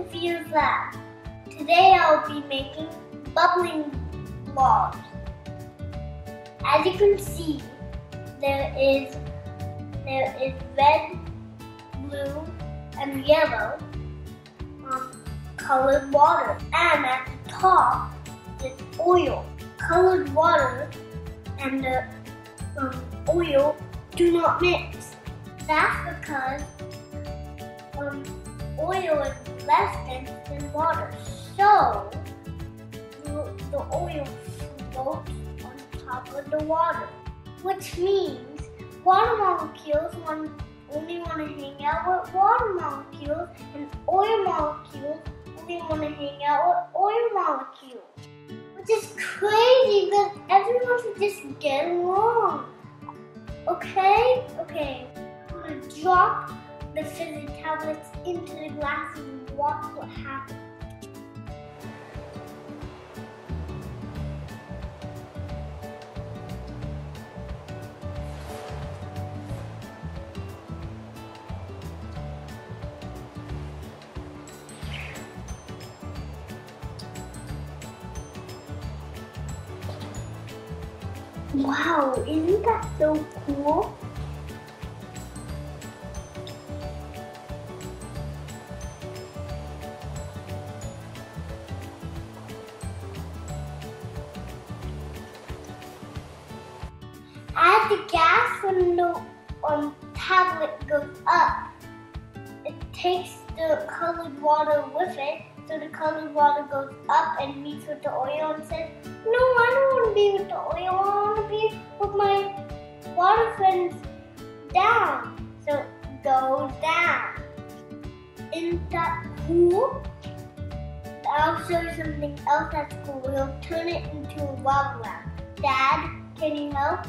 Veer's Lab. Today I'll be making bubbling blobs. As you can see, there is there is red, blue, and yellow um, colored water. And at the top is oil. Colored water and the um, oil do not mix. That's because um, oil is less dense than water. So the, oil floats on top of the water, which means water molecules only want to hang out with water molecules, and oil molecules only want to hang out with oil molecules. Which is crazy because everyone should just get along. Okay? Okay. I'm gonna drop the fizzy tablets into the glass and watch what happens. Wow, isn't that so cool? As the gas on the um, tablet goes up, it takes the colored water with it. So the colored water goes up and meets with the oil and says, No, I don't want to be with the oil. I want to be with my water friends down. So it goes down. Isn't that cool? I'll show you something else that's cool. We'll turn it into a lava lamp. Dad, can you help?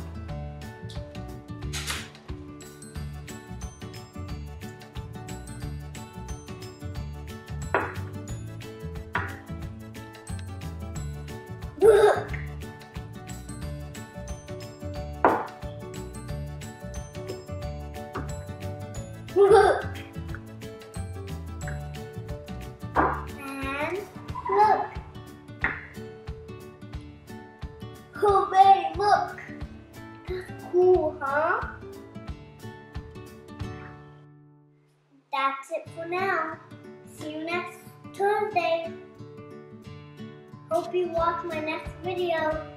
Look! And look! Hooray, look! Cool, huh? That's it for now. See you next Thursday. Hope you watch my next video.